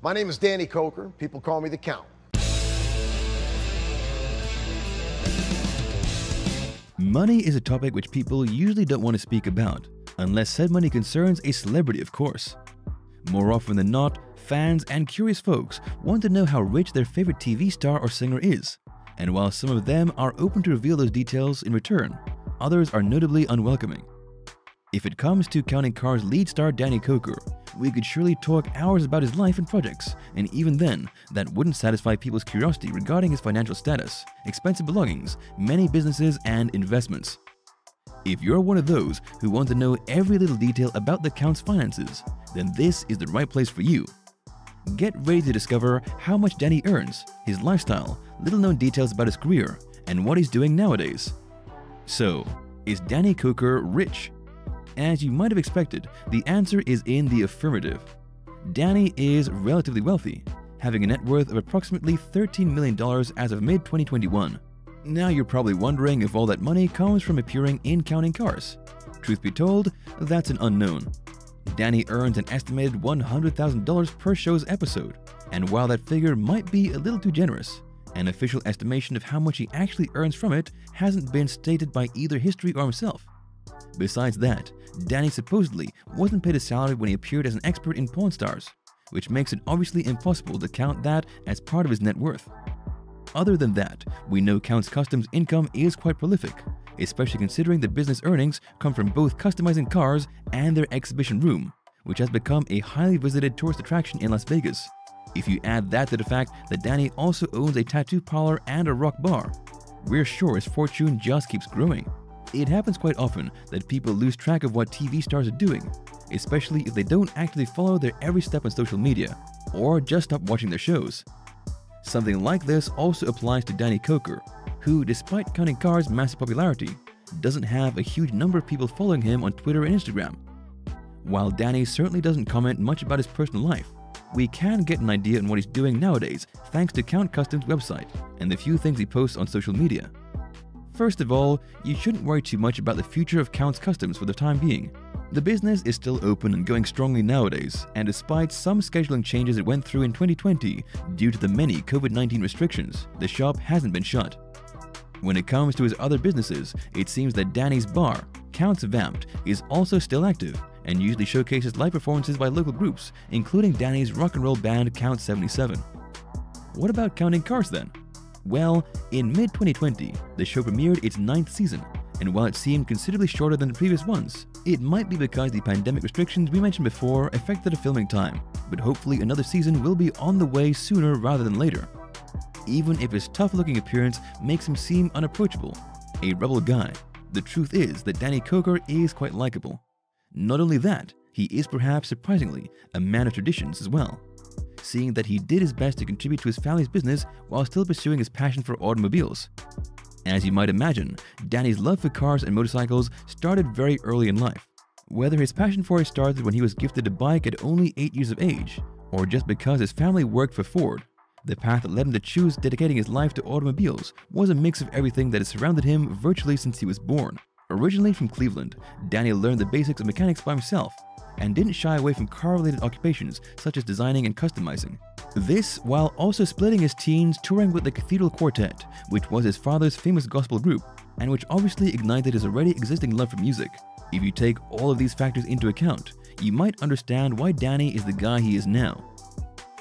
My name is Danny Koker. People call me the Count. Money is a topic which people usually don't want to speak about, unless said money concerns a celebrity, of course. More often than not, fans and curious folks want to know how rich their favorite TV star or singer is, and while some of them are open to reveal those details in return, others are notably unwelcoming. If it comes to Counting Cars lead star Danny Koker, we could surely talk hours about his life and projects, and even then, that wouldn't satisfy people's curiosity regarding his financial status, expensive belongings, many businesses, and investments. If you're one of those who want to know every little detail about the Count's finances, then this is the right place for you. Get ready to discover how much Danny earns, his lifestyle, little known details about his career, and what he's doing nowadays. So, is Danny Koker rich? As you might have expected, the answer is in the affirmative. Danny is relatively wealthy, having a net worth of approximately $13 million as of mid 2021. Now you're probably wondering if all that money comes from appearing in Counting Cars. Truth be told, that's an unknown. Danny earns an estimated $100,000 per show's episode, and while that figure might be a little too generous, an official estimation of how much he actually earns from it hasn't been stated by either history or himself. Besides that, Danny supposedly wasn't paid a salary when he appeared as an expert in Pawn Stars, which makes it obviously impossible to count that as part of his net worth. Other than that, we know Count's Kustoms income is quite prolific, especially considering the business earnings come from both customizing cars and their exhibition room, which has become a highly visited tourist attraction in Las Vegas. If you add that to the fact that Danny also owns a tattoo parlor and a rock bar, we're sure his fortune just keeps growing. It happens quite often that people lose track of what TV stars are doing, especially if they don't actively follow their every step on social media or just stop watching their shows. Something like this also applies to Danny Koker, who, despite Counting Cars' massive popularity, doesn't have a huge number of people following him on Twitter and Instagram. While Danny certainly doesn't comment much about his personal life, we can get an idea on what he's doing nowadays thanks to Count Kustoms' website and the few things he posts on social media. First of all, you shouldn't worry too much about the future of Count's Kustoms for the time being. The business is still open and going strongly nowadays, and despite some scheduling changes it went through in 2020 due to the many COVID 19 restrictions, the shop hasn't been shut. When it comes to his other businesses, it seems that Danny's bar, Counts Vamp'd, is also still active and usually showcases live performances by local groups, including Danny's rock and roll band Count 77. What about Counting Cars then? Well, in mid 2020, the show premiered its ninth season, and while it seemed considerably shorter than the previous ones, it might be because the pandemic restrictions we mentioned before affected the filming time, but hopefully another season will be on the way sooner rather than later. Even if his tough looking appearance makes him seem unapproachable, a rebel guy, the truth is that Danny Koker is quite likable. Not only that, he is perhaps surprisingly a man of traditions as well seeing that he did his best to contribute to his family's business while still pursuing his passion for automobiles. As you might imagine, Danny's love for cars and motorcycles started very early in life. Whether his passion for it started when he was gifted a bike at only 8 years of age, or just because his family worked for Ford, the path that led him to choose dedicating his life to automobiles was a mix of everything that has surrounded him virtually since he was born. Originally from Cleveland, Danny learned the basics of mechanics by himself and didn't shy away from car-related occupations such as designing and customizing. This while also splitting his teens touring with the Cathedral Quartet, which was his father's famous gospel group, and which obviously ignited his already existing love for music. If you take all of these factors into account, you might understand why Danny is the guy he is now.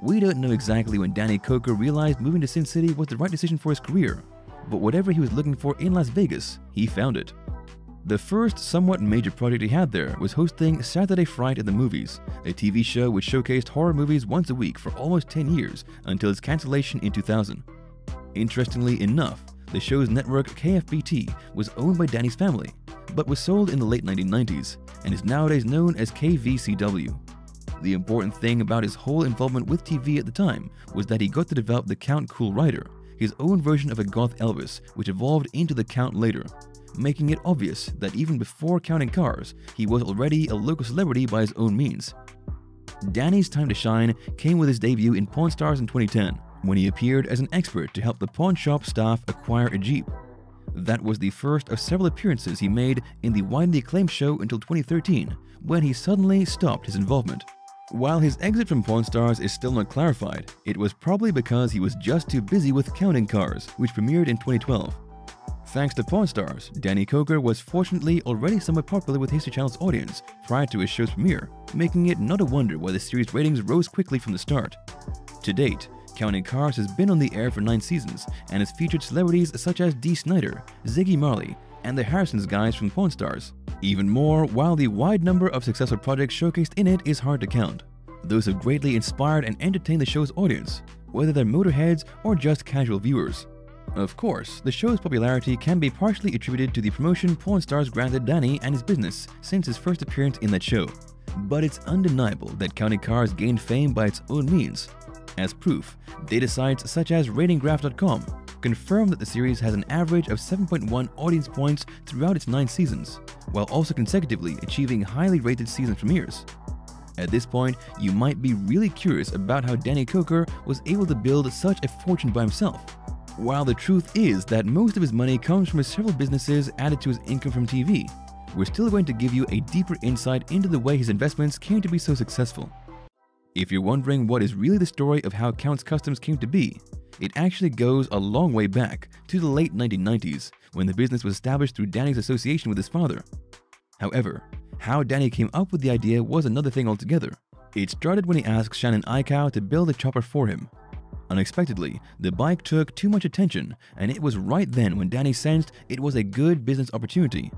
We don't know exactly when Danny Koker realized moving to Sin City was the right decision for his career, but whatever he was looking for in Las Vegas, he found it. The first somewhat major project he had there was hosting Saturday Fright at the Movies, a TV show which showcased horror movies once a week for almost 10 years until its cancellation in 2000. Interestingly enough, the show's network KFBT was owned by Danny's family, but was sold in the late 1990s and is nowadays known as KVCW. The important thing about his whole involvement with TV at the time was that he got to develop the Count Cool Rider, his own version of a goth Elvis, which evolved into the Count later making it obvious that even before counting cars, he was already a local celebrity by his own means. Danny's time to shine came with his debut in Pawn Stars in 2010, when he appeared as an expert to help the pawn shop staff acquire a Jeep. That was the first of several appearances he made in the widely acclaimed show until 2013, when he suddenly stopped his involvement. While his exit from Pawn Stars is still not clarified, it was probably because he was just too busy with Counting Cars, which premiered in 2012. Thanks to Pawn Stars, Danny Koker was fortunately already somewhat popular with History Channel's audience prior to his show's premiere, making it not a wonder why the series' ratings rose quickly from the start. To date, Counting Cars has been on the air for nine seasons and has featured celebrities such as Dee Snider, Ziggy Marley, and the Harrisons guys from Pawn Stars. Even more, while the wide number of successful projects showcased in it is hard to count, those have greatly inspired and entertained the show's audience, whether they're motorheads or just casual viewers. Of course, the show's popularity can be partially attributed to the promotion Pawn Stars granted Danny and his business since his first appearance in that show. But it's undeniable that Counting Cars gained fame by its own means. As proof, data sites such as RatingGraph.com confirm that the series has an average of 7.1 audience points throughout its nine seasons, while also consecutively achieving highly rated season premieres. At this point, you might be really curious about how Danny Koker was able to build such a fortune by himself. While the truth is that most of his money comes from his several businesses added to his income from TV, we're still going to give you a deeper insight into the way his investments came to be so successful. If you're wondering what is really the story of how Counts Kustoms came to be, it actually goes a long way back to the late 1990s when the business was established through Danny's association with his father. However, how Danny came up with the idea was another thing altogether. It started when he asked Shannon Icow to build a chopper for him, Unexpectedly, the bike took too much attention, and it was right then when Danny sensed it was a good business opportunity.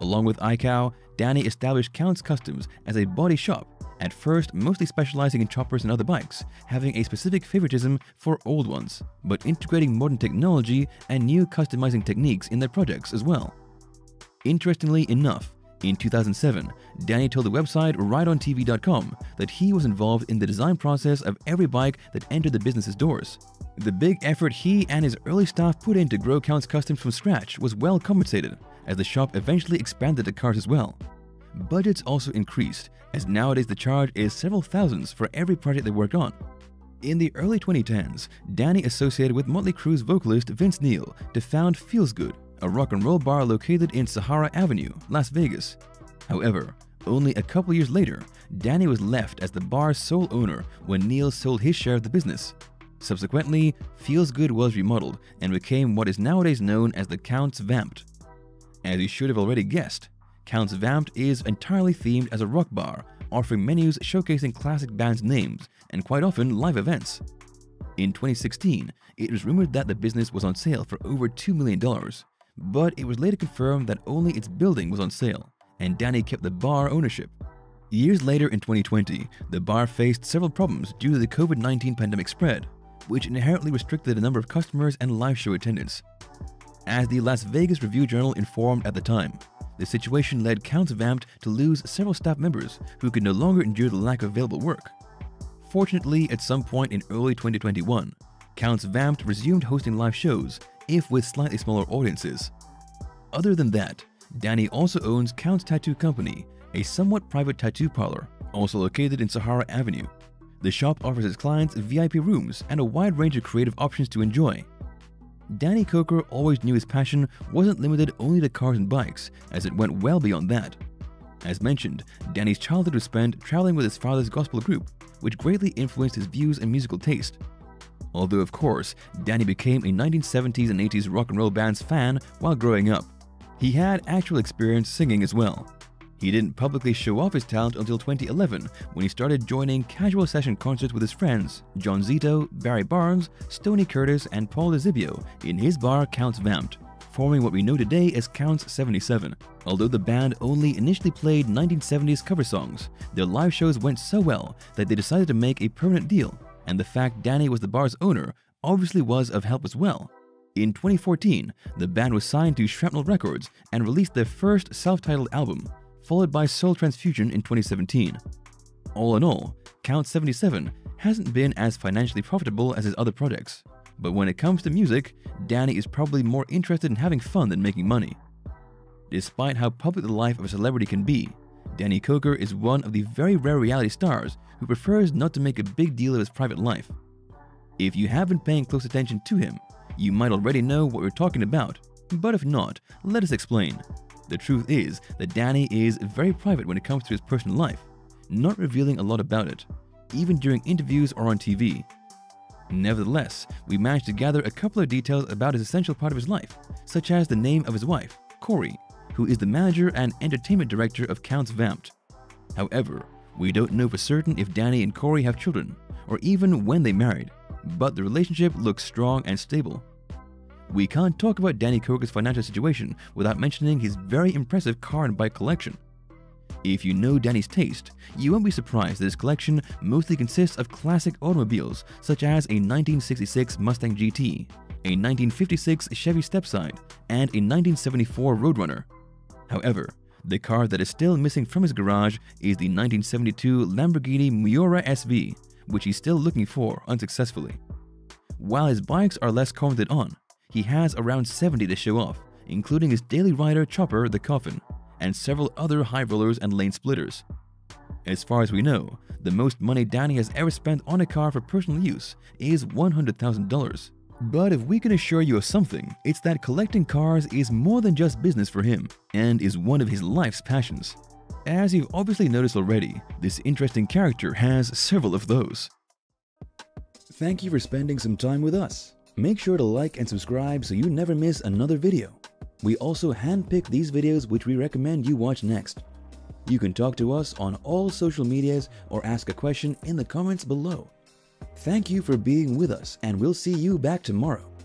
Along with iCow, Danny established Counts Kustoms as a body shop, at first mostly specializing in choppers and other bikes, having a specific favoritism for old ones, but integrating modern technology and new customizing techniques in their projects as well. Interestingly enough, in 2007, Danny told the website RideOnTV.com that he was involved in the design process of every bike that entered the business's doors. The big effort he and his early staff put in to grow Counts Kustoms from scratch was well compensated, as the shop eventually expanded to cars as well. Budgets also increased, as nowadays the charge is several thousands for every project they worked on. In the early 2010s, Danny associated with Motley Crue's vocalist Vince Neil to found Feels Good, a rock and roll bar located in Sahara Avenue, Las Vegas. However, only a couple years later, Danny was left as the bar's sole owner when Neil sold his share of the business. Subsequently, Feels Good was remodeled and became what is nowadays known as the Counts Vamp'd. As you should have already guessed, Counts Vamp'd is entirely themed as a rock bar, offering menus showcasing classic bands' names and quite often live events. In 2016, it was rumored that the business was on sale for over $2 million, but it was later confirmed that only its building was on sale, and Danny kept the bar ownership. Years later in 2020, the bar faced several problems due to the COVID 19 pandemic spread, which inherently restricted the number of customers and live show attendance. As the Las Vegas Review Journal informed at the time, the situation led Counts Vamp'd to lose several staff members who could no longer endure the lack of available work. Fortunately, at some point in early 2021, Counts Vamp'd resumed hosting live shows if with slightly smaller audiences. Other than that, Danny also owns Counts Tattoo Company, a somewhat private tattoo parlor, also located in Sahara Avenue. The shop offers its clients VIP rooms and a wide range of creative options to enjoy. Danny Koker always knew his passion wasn't limited only to cars and bikes, as it went well beyond that. As mentioned, Danny's childhood was spent traveling with his father's gospel group, which greatly influenced his views and musical taste. Although, of course, Danny became a 1970s and 80s rock and roll band's fan while growing up. He had actual experience singing as well. He didn't publicly show off his talent until 2011 when he started joining casual session concerts with his friends John Zito, Barry Barnes, Stoney Curtis, and Paul DeZibio in his bar Counts Vamp'd, forming what we know today as Counts 77. Although the band only initially played 1970s cover songs, their live shows went so well that they decided to make a permanent deal and the fact Danny was the bar's owner obviously was of help as well. In 2014, the band was signed to Shrapnel Records and released their first self titled album, followed by Soul Transfusion in 2017. All in all, Count 77 hasn't been as financially profitable as his other projects, but when it comes to music, Danny is probably more interested in having fun than making money. Despite how public the life of a celebrity can be, Danny Koker is one of the very rare reality stars who prefers not to make a big deal of his private life. If you have been paying close attention to him, you might already know what we're talking about, but if not, let us explain. The truth is that Danny is very private when it comes to his personal life, not revealing a lot about it, even during interviews or on TV. Nevertheless, we managed to gather a couple of details about his essential part of his life, such as the name of his wife, Korie, who is the manager and entertainment director of Counts Vamp'd. However, we don't know for certain if Danny and Korie have children, or even when they married, but the relationship looks strong and stable. We can't talk about Danny Koker's financial situation without mentioning his very impressive car and bike collection. If you know Danny's taste, you won't be surprised that his collection mostly consists of classic automobiles such as a 1966 Mustang GT, a 1956 Chevy Stepside, and a 1974 Roadrunner. However, the car that is still missing from his garage is the 1972 Lamborghini Miura SV, which he's still looking for unsuccessfully. While his bikes are less commented on, he has around 70 to show off, including his daily rider Chopper the Coffin, and several other high rollers and lane splitters. As far as we know, the most money Danny has ever spent on a car for personal use is $100,000. But if we can assure you of something, it's that collecting cars is more than just business for him, and is one of his life's passions. As you've obviously noticed already, this interesting character has several of those. Thank you for spending some time with us. Make sure to like and subscribe so you never miss another video. We also handpick these videos which we recommend you watch next. You can talk to us on all social medias or ask a question in the comments below. Thank you for being with us and we'll see you back tomorrow.